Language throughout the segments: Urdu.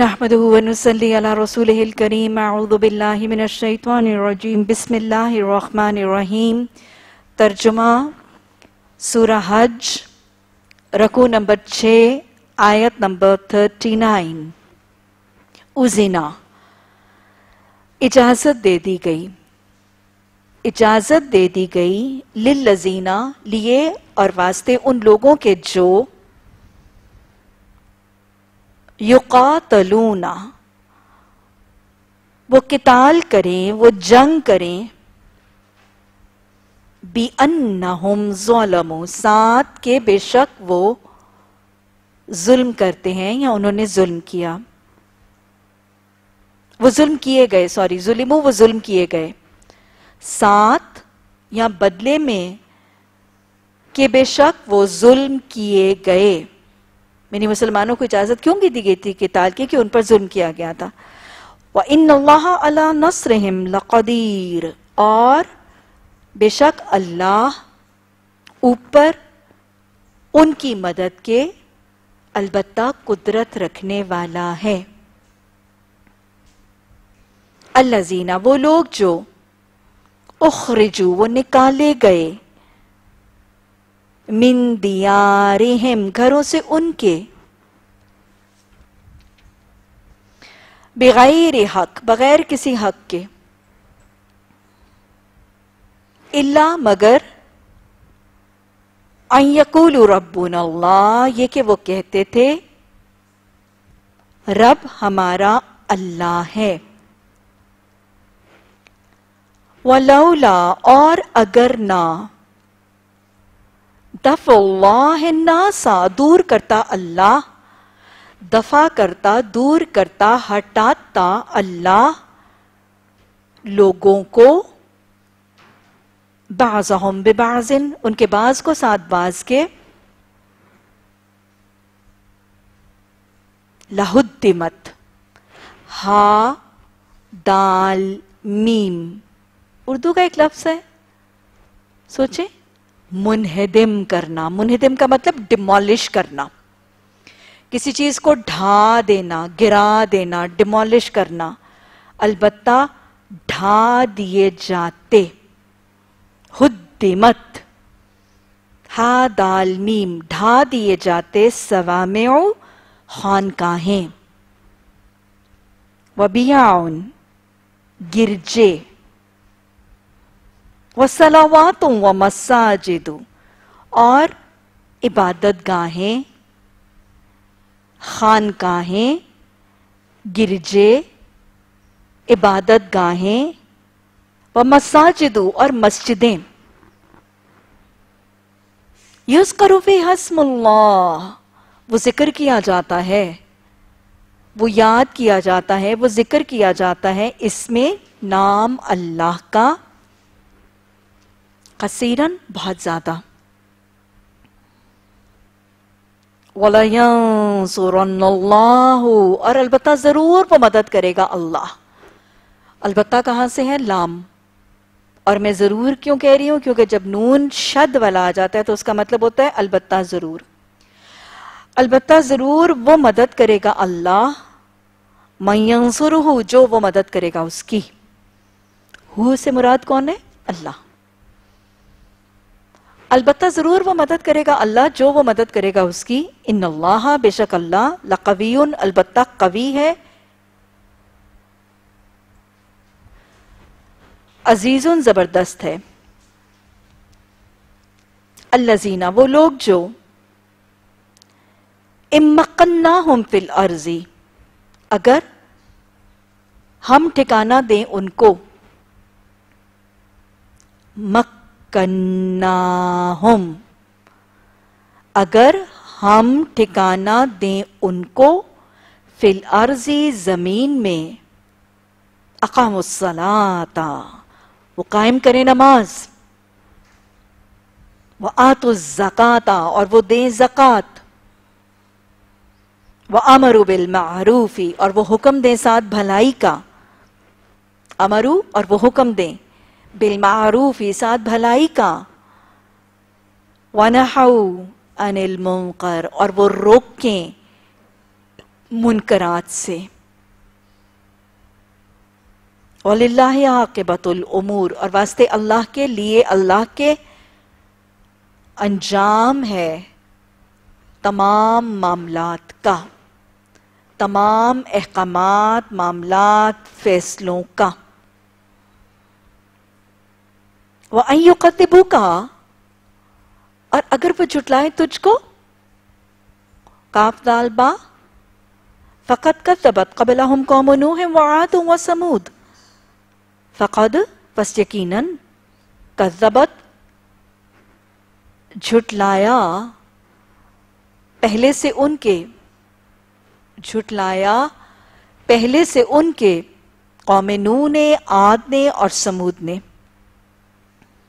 نحمده ونصلي على رسوله الكريم. اعوذ بالله من الشیطان الرجیم بسم اللہ الرحمن الرحیم ترجمہ سورہ حج رکو نمبر 6 آیت نمبر 39 ازنا اجازت دے دی گئی۔ اجازت دے دی گئی للذینہ لیے اور واسطے ان لوگوں کے جو یقاتلون وہ قتال کریں، وہ جنگ کریں۔ بی انہم ظلموا۔ ساتھ کے بے شک وہ ظلم کرتے ہیں یا انہوں نے ظلم کیا۔ وہ ظلم کیے گئے، سوری ظلمو وہ ظلم کیے گئے۔ ساتھ یا بدلے میں کہ بے شک وہ ظلم کیے گئے۔ یعنی مسلمانوں کو اجازت کیوں کی دی گئی تھی قتال کی کہ ان پر ظلم کیا گیا تھا؟ وَإِنَّ اللَّهَ عَلَى نَصْرِهِمْ لَقَدِيرٌ اور بے شک اللہ اوپر ان کی مدد کے البتہ قدرت رکھنے والا ہے۔ الَّذِينَ وہ لوگ جو اخرجو وہ نکالے گئے۔ من دیارہم، گھروں سے ان کے۔ بغیر حق، بغیر کسی حق کے۔ اللہ مگر ان یقول ربنا اللہ، یہ کہ وہ کہتے تھے، رب ہمارا اللہ ہے۔ ولولا، اور اگر نہ دف اللہ ناسا دور کرتا اللہ، دفع کرتا، دور کرتا، ہٹاتا اللہ۔ لوگوں کو، بعضہم ببعضن ان کے بعض کو ساتھ بعض کے۔ لہدمت۔ ہا، دال، میم۔ اردو کا ایک لفظ ہے۔ سوچیں۔ منہدم کرنا۔ منہدم کا مطلب ڈیمالش کرنا۔ کسی چیز کو ڈھا دینا، گرا دینا ڈیمالش کرنا۔ البتہ ڈھا دیے جاتے۔ حدمت۔ ہا دال میم۔ ڈھا دیے جاتے سوامع خانقاہیں۔ وبیعون گرجے۔ وَسَلَوَاتٌ وَمَسَاجِدُ، اور عبادت گاہیں خانقاہیں، گرجے عبادت گاہیں وَمَسَاجِدُ اور مسجدیں۔ یُذْكَرُ فِي حَسْمُ اللَّهِ وہ ذکر کیا جاتا ہے۔ وہ یاد کیا جاتا ہے، وہ ذکر کیا جاتا ہے۔ اس میں نام اللہ کا قصیرن بہت زیادہ۔ وَلَيَنصُرَنَّ اللَّهُ، اور البتہ ضرور وہ مدد کرے گا اللہ۔ البتہ کہاں سے ہے لام۔ اور میں ضرور کیوں کہہ رہی ہوں؟ کیونکہ جب نون شد والا آ جاتا ہے تو اس کا مطلب ہوتا ہے البتہ ضرور۔ البتہ ضرور وہ مدد کرے گا اللہ۔ مَيَنصُرُهُ جو وہ مدد کرے گا اس کی۔ ہو سے مراد کون ہے؟ اللہ۔ البتہ ضرور وہ مدد کرے گا اللہ، جو وہ مدد کرے گا اس کی۔ ان اللہ بے شک اللہ لقویون البتہ قوی ہے۔ عزیز زبردست ہے۔ الذین، وہ لوگ جو امکناہم فی الارضی اگر ہم ٹھکانہ دیں ان کو مک کناہم اگر ہم ٹھکانہ دیں ان کو فی الارضی زمین میں اقام الصلاة وہ قائم کریں نماز۔ وہ آت الزکاة اور وہ دیں زکاة وہ امرو بالمعروفی اور وہ حکم دیں ساتھ بھلائی کا۔ امرو اور وہ حکم دیں۔ بالمعروف ساتھ بھلائی کا۔ وَنَحَوْ عَنِ الْمُنْقَرْ، اور وہ روکیں منکرات سے۔ وَلِلَّهِ عَاقِبَةُ الْأُمُورِ، اور واسطے اللہ کے لیے اللہ کے انجام ہے تمام معاملات کا۔ تمام احکامات، معاملات، فیصلوں کا۔ وَأَن يُقَتِبُكَ اور اگر وہ جھٹلائیں تجھ کو کاف دال با فقط کذبت قبلہم قوم نوح وعاد و سمود فقد پس یقیناً کذبت جھٹلایا پہلے سے ان کے جھٹلایا پہلے سے ان کے قوم نو نے آد نے اور سمود نے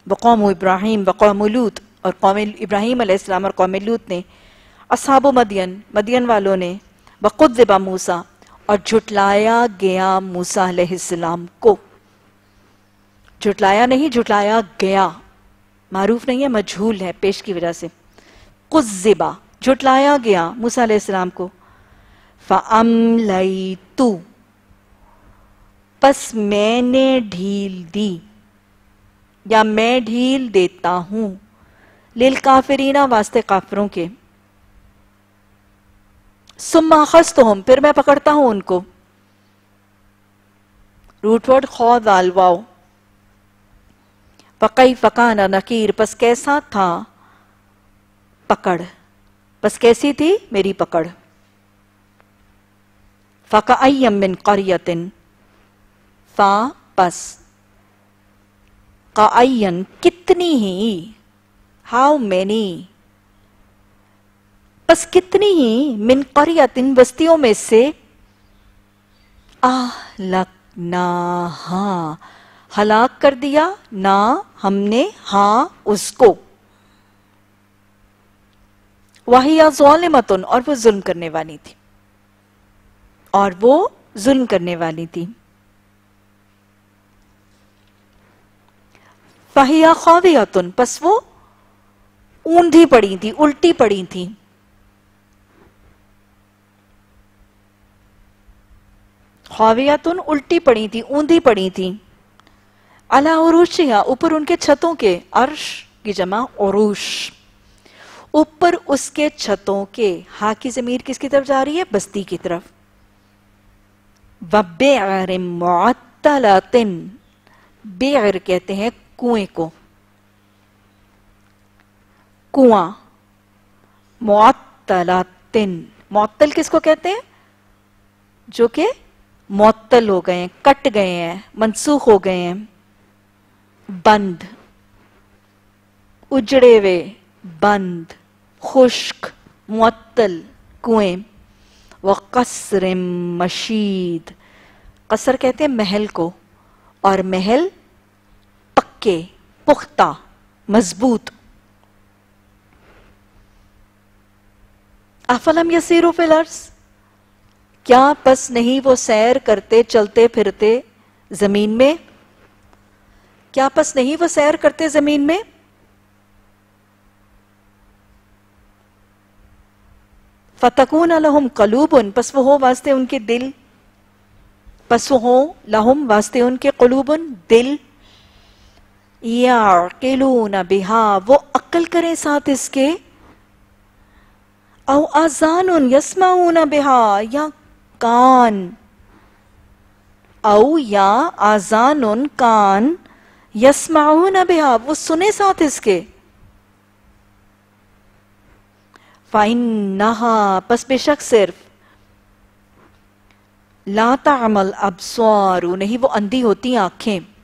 وقوم ابراہیم وقوم لوت اور قوم ابراہیم علیہ السلام اور قوم لوت نے، اصحاب و مدین مدین والوں نے وقدبا موسیٰ اور جھٹلایا گیا موسیٰ علیہ السلام کو۔ جھٹلایا نہیں، جھٹلایا گیا۔ معروف نہیں ہے، مجھول ہے، پیش کی وجہ سے۔ قذبا جھٹلایا گیا موسیٰ علیہ السلام کو۔ فَأَمْلَيْتُ، پس میں نے ڈھیل دی۔ یا میں ڈھیل دیتا ہوں للکافرینہ واسطے کافروں کے۔ سما خستہم پھر میں پکڑتا ہوں ان کو۔ روٹ ورڈ خود آلواؤ فقی فقانا نقیر پس کیسا تھا؟ پکڑ۔ پس کیسی تھی؟ میری پکڑ۔ فقعیم من قریتن فا، پس۔ قعین کتنی ہی ہاؤ مینی بس کتنی ہی من قریتن بستیوں میں سے ہاں ہلاک کر دیا، نہ ہم نے ہاں اس کو. وہی ظالمتن، اور وہ ظلم کرنے والی تھی. اور وہ ظلم کرنے والی تھی. فہیا خواویتن پس وہ اوندھی پڑی تھی، الٹی پڑی تھی۔ خواویتن الٹی پڑی تھی، اوندھی پڑی تھی۔ علا عروشیہ اوپر ان کے چھتوں کے عرش کی جمع عروش۔ اوپر اس کے چھتوں کے ہا کی ضمیر کس کی طرف جا رہی ہے؟ بستی کی طرف۔ وَبِعْرٍ مُعَتَّلَةٍ بِعْر کہتے ہیں کنویں کو کنواں معطلاتن معطل کس کو کہتے ہیں جو کہ معطل ہو گئے ہیں، کٹ گئے ہیں، منسوخ ہو گئے ہیں۔ بند۔ اجڑے ہوئے۔ بند۔ خشک۔ معطل کنویں۔ وقصر مشید۔ قصر کہتے ہیں محل کو۔ اور محل پکے پختہ، مضبوط۔ افلم یسیرو فی کیا پس نہیں وہ سیر کرتے، چلتے پھرتے زمین میں؟ کیا پس نہیں وہ سیر کرتے زمین میں؟ فتقون لہم قلوبن، پس وہ ہو واسطے ان کے دل۔ پس وہ ہو لہم واسطے ان کے قلوبن، دل۔ یعقلون بہا، وہ عقل کریں ساتھ اس کے۔ او آزان یسمعون بہا، یا کان۔ او یا آزان کان یسمعون بہا، وہ سنے ساتھ اس کے۔ فَإِنَّهَا، پس بے شک صرف۔ لا تعمل ابصار نہیں، وہ اندھی ہوتی آنکھیں۔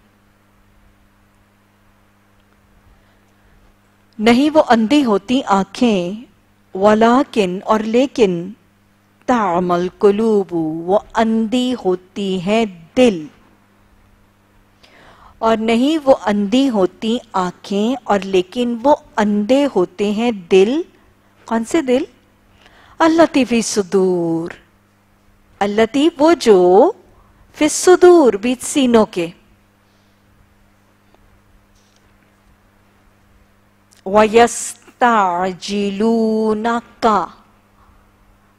نہیں وہ اندھی ہوتی آنکھیں ولیکن اور لیکن تعمل قلوب وہ اندھی ہوتی ہے دل۔ اور نہیں وہ اندھی ہوتی آنکھیں اور لیکن وہ اندھے ہوتے ہیں دل۔ کون سے دل؟ اللہ فی صدور۔ اللہ وہ جو فی صدور، بیچ سینوں کے۔ وَيَسْتَعْجِلُونَكَ۔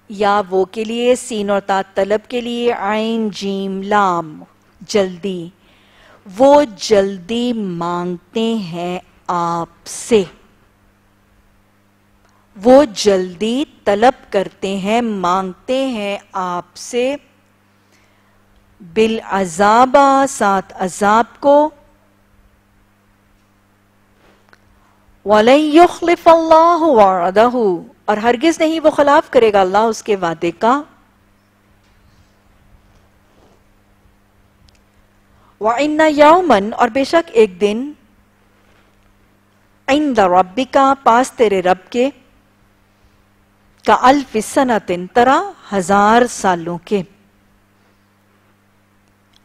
یا وہ کے لیے سین اور تا طلب کے لیے عین جیم لام، جلدی۔ وہ جلدی مانگتے ہیں آپ سے۔ وہ جلدی طلب کرتے ہیں، مانگتے ہیں آپ سے۔ بالعذاب، ساتھ عذاب کو۔ وَلَن يُخْلِفَ اللَّهُ وَعَدَهُ۔ اور ہرگز نہیں وہ خلاف کرے گا اللہ اس کے وعدے کا۔ وَإِنَّ يَوْمًا، اور بے شک ایک دن، عِنْدَ رَبِّكَ پاس تیرے رب کے، کا الف سنتن ترا ہزار سالوں کے۔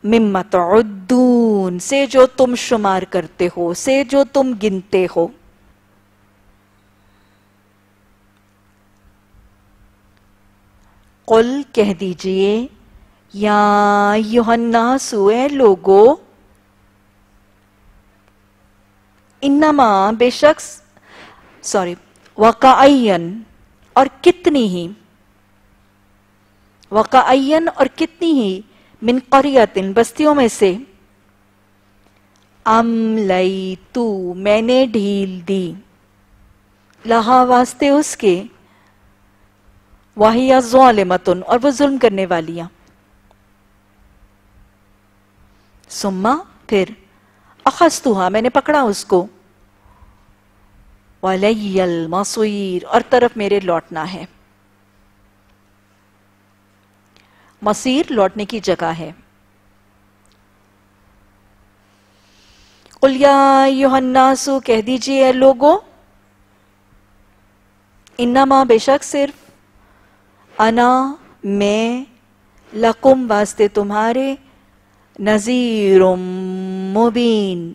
ممت عدون سے جو تم شمار کرتے ہو، سے جو تم گنتے ہو۔ قل کہہ دیجیے، یا یوہناسو اے لوگو، انما بے شخص سوری، وقعین، اور کتنی ہی، وقعین اور کتنی ہی من قریتن، بستیوں میں سے، ام لئی تو میں نے ڈھیل دی، لہا واسطے اس کے وَهِيَ ظَالِمَتُن اور وہ ظلم کرنے والیاں۔ سما پھر اخستوها میں نے پکڑا اس کو۔ وَلَيَّ الْمَصُوِيرِ اور طرف میرے لوٹنا ہے۔ مصیر لوٹنے کی جگہ ہے۔ قُلْ يَا يُحَنَّاسُ کہہ دیجیے لوگو، انما بے شک صرف انا، میں، لکم واسطے تمہارے نظیر مبین،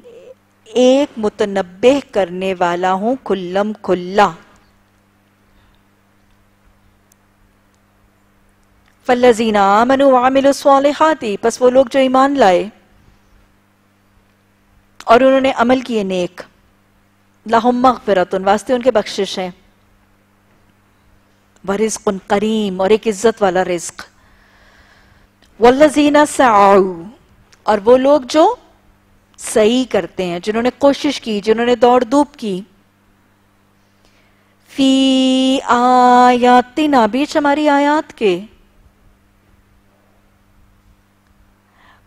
ایک متنبہ کرنے والا ہوں، کھلم کھلا۔ فَالَّذِينَ آمَنُوا وَعَمِلُوا الصَّالِحَاتِ، پس وہ لوگ جو ایمان لائے اور انہوں نے عمل کیے نیک۔ لَهُمْ مَغْفِرَةٌ واسطے ان کے بخشش ہیں۔ ورزق کریم اور ایک عزت والا رزق. والذین سعو اور وہ لوگ جو صحیح کرتے ہیں، جنہوں نے کوشش کی، جنہوں نے دوڑ دوب کی. فی آیاتنا، بیچ ہماری آیات کے.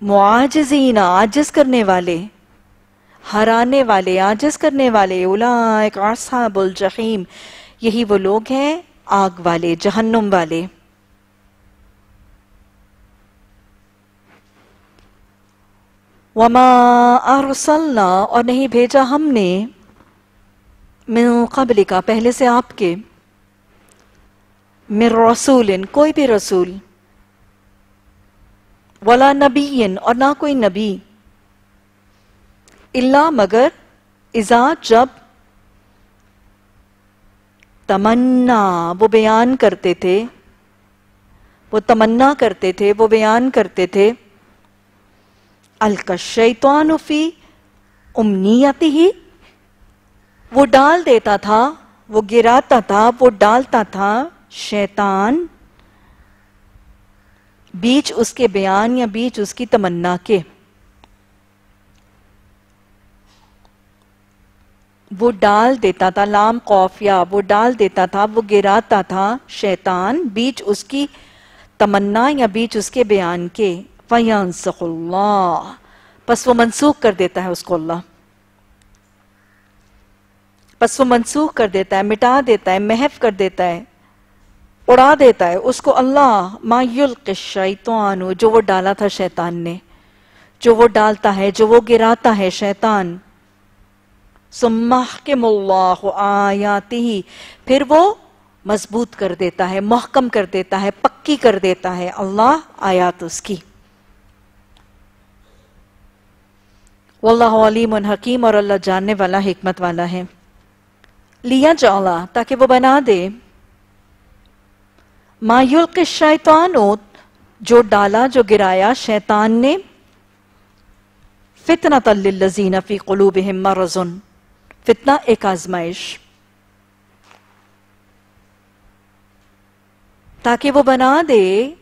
معاجزین آجز کرنے والے، ہرانے والے آجز کرنے والے، اولائک اصحاب الجحیم. یہی وہ لوگ ہیں آگ والے، جہنم والے۔ وما ارسلنا اور نہیں بھیجا ہم نے من قبل کا پہلے سے آپ کے۔ من رسول، کوئی بھی رسول۔ ولا نبی، اور نہ کوئی نبی۔ اللہ مگر ازا جب تمنا، وہ بیان کرتے تھے۔ وہ تمنا کرتے تھے، وہ بیان کرتے تھے۔ الکشیطان فی امنیتی ہی وہ ڈال دیتا تھا، وہ گراتا تھا، وہ ڈالتا تھا شیطان۔ بیچ اس کے بیان یا بیچ اس کی تمنا کے۔ وہ ڈال دیتا تھا، لام قوفیا وہ ڈال دیتا تھا، وہ گراتا تھا شیطان، بیچ اس کی تمنا یا بیچ اس کے بیان کے۔ فَيَنْسَخُ اللَّهِ۔ پس وہ منسوخ کر دیتا ہے اس کو اللہ۔ پس وہ منسوخ کر دیتا ہے، مٹا دیتا ہے، محف کر دیتا ہے، اڑا دیتا ہے۔ اس کو اللہ، ما یلق الشیطان۔ جو وہ ڈالا تھا شیطان نے، جو وہ ڈالتا ہے، جو وہ گراتا ہے شیطان۔ سمحکم اللہ آیاتی پھر وہ مضبوط کر دیتا ہے، محکم کر دیتا ہے، پکی کر دیتا ہے اللہ آیات اس کی۔ واللہ علیم حکیم اور اللہ جاننے والا، حکمت والا ہے۔ لیا جالا تاکہ وہ بنا دے۔ ما یلق الشیطان، جو ڈالا، جو گرایا شیطان نے۔ فتنة للذین فی قلوبہم مرضن فتنہ ایک آزمائش۔ تاکہ وہ بنا دے،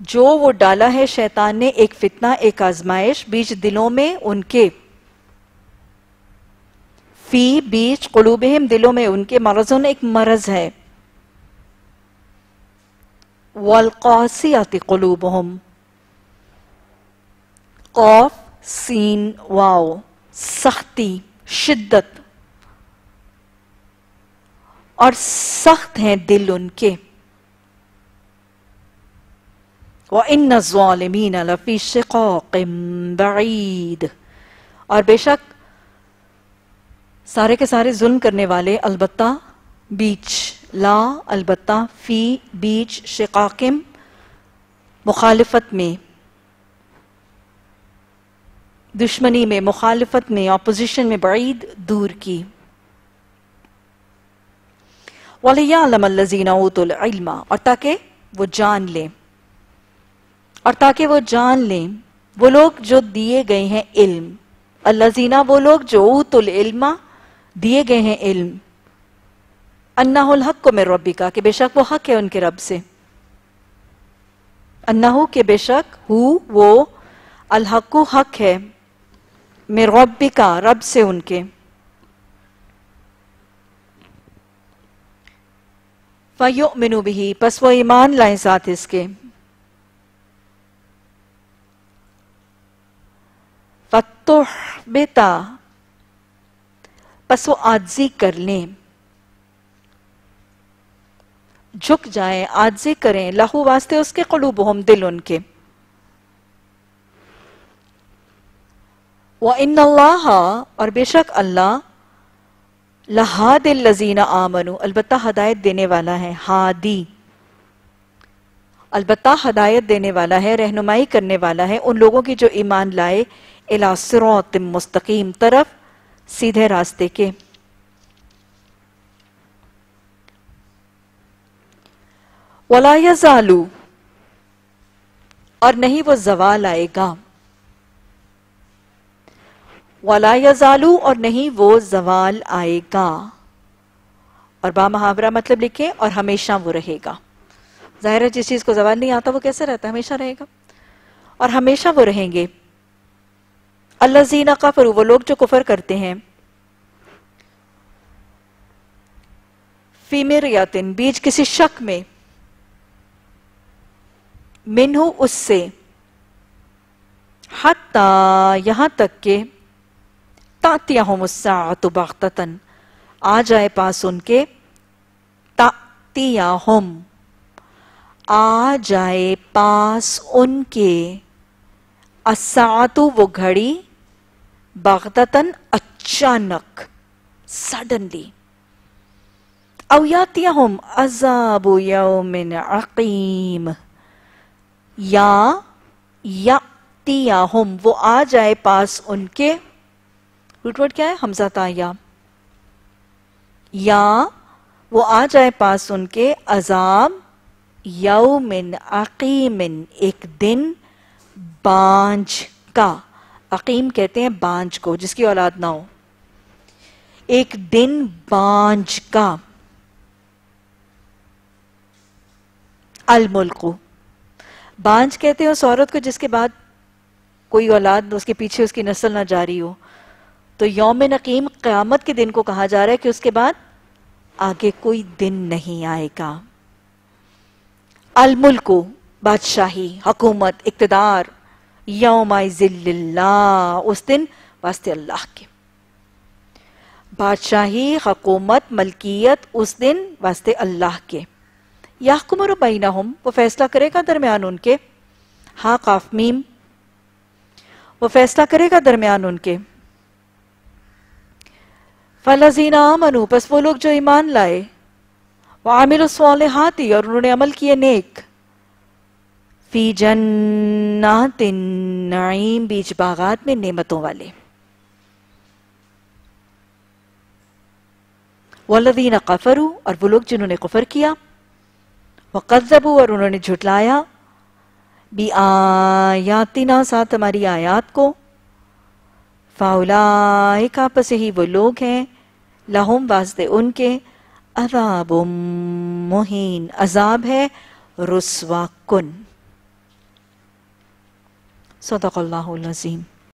جو وہ ڈالا ہے شیطان نے ایک فتنہ، ایک آزمائش بیچ دلوں میں ان کے۔ فی بیچ قلوبہم دلوں میں ان کے۔ مرضوں نے ایک مرض ہے۔ والقاسیات قلوبہم۔ قوف سین، واو، سختی۔ شدت اور سخت ہیں دل ان کے۔ وَإِنَّ الظَّالِمِينَ لَفِي شِقَاقٍ بَعِيدٍ۔ اور بے شک سارے کے سارے ظلم کرنے والے البتہ بیچ، لا البتہ فی بیچ شقاقم مخالفت میں۔ دشمنی میں، مخالفت میں اپوزیشن میں بعید دور کی۔ وَلِيَعْلَمَ الَّذِينَ أُوتُوا الْعِلْمَ، اور تاکہ وہ جان لیں۔ اور تاکہ وہ جان لیں، وہ لوگ جو دیے گئے ہیں علم۔ الَّذِينَ، وہ لوگ جو اوت العلم، دیے گئے ہیں علم۔ انہو الحق کو میں ربی کا کہ بے شک وہ حق ہے ان کے رب سے۔ انہو کہ بے شک ہو، وہ الحق حق ہے۔ میں ربی کا رب سے ان کے۔ فَيُؤْمِنُ بِهِ، پس وہ ایمان لائیں ساتھ اس کے۔ فَتُحْبِتَ پس وہ آجزی کر لیں۔ جھک جائیں آجزی کریں، لہو واسطے اس کے قلوبہم دل ان کے۔ وَإِنَّ اللَّهَ، اور بے شک اللہ لہاد اللذین آمنو البتہ ہدایت دینے والا ہے، ہادی۔ البتہ ہدایت دینے والا ہے، رہنمائی کرنے والا ہے، ان لوگوں کی جو ایمان لائے، الى مستقیم طرف سیدھے راستے کے۔ وَلَا يَزَالُ اور نہیں وہ زوال آئے گا۔ وَلَا يَزَالُ اور نہیں وہ زوال آئے گا۔ اور با محاورہ مطلب لکھیں اور ہمیشہ وہ رہے گا۔ ظاہر ہے جس چیز کو زوال نہیں آتا وہ کیسے رہتا ہے؟ ہمیشہ رہے گا۔ اور ہمیشہ وہ رہیں گے۔ اللہ زینہ کفر وہ لوگ جو کفر کرتے ہیں۔ فیمر یاتن بیچ کسی شک میں۔ منہو اس سے۔ حتی یہاں تک کہ تاتیہم الساعت بغتتن آ جائے پاس ان کے۔ تاتیہم آ جائے پاس ان کے۔ الساعتو وہ گھڑی بغتتن اچانک سڈنلی او یاتیہم عذاب یوم عقیم۔ یا یاتیہم وہ آ جائے پاس ان کے۔ روٹ ورڈ کیا ہے؟ حمزہ تا یا۔ یا، وہ آ جائے پاس ان کے عذاب یومن عقیمن، ایک دن بانج کا۔ عقیم کہتے ہیں بانج کو، جس کی اولاد نہ ہو۔ ایک دن بانج کا۔ الملکو۔ بانج کہتے ہیں اس عورت کو جس کے بعد کوئی اولاد اس کے پیچھے اس کی نسل نہ جاری ہو۔ تو یوم نقیم قیامت کے دن کو کہا جا رہا ہے کہ اس کے بعد آگے کوئی دن نہیں آئے گا۔ الملک، بادشاہی، حکومت، اقتدار، یوم ذل اللہ اس دن واسطے اللہ کے۔ بادشاہی، حکومت، ملکیت، اس دن واسطے اللہ کے۔ یحکم بینہم، وہ فیصلہ کرے گا درمیان ان کے۔ ہاں قاف میم، وہ فیصلہ کرے گا درمیان ان کے۔ فَلَذِينَ آمَنُوا پس وہ لوگ جو ایمان لائے۔ وَعَمِلُوا الصَّالِحَاتِ، اور انہوں نے عمل کیے نیک۔ فی جنات النعیم بیچ باغات میں نعمتوں والے۔ وَالَّذِينَ قَفَرُوا، اور وہ لوگ جنہوں نے قفر کیا۔ وَقَذَّبُوا، اور انہوں نے جھٹلایا۔ بی آیاتنا ساتھ ہماری آیات کو۔ فَأُولَائِكَ پس ہی وہ لوگ ہیں، لہم واسطے ان کے عذاب مہین عذاب ہے، رسوا کن۔ صدق اللہ العظیم۔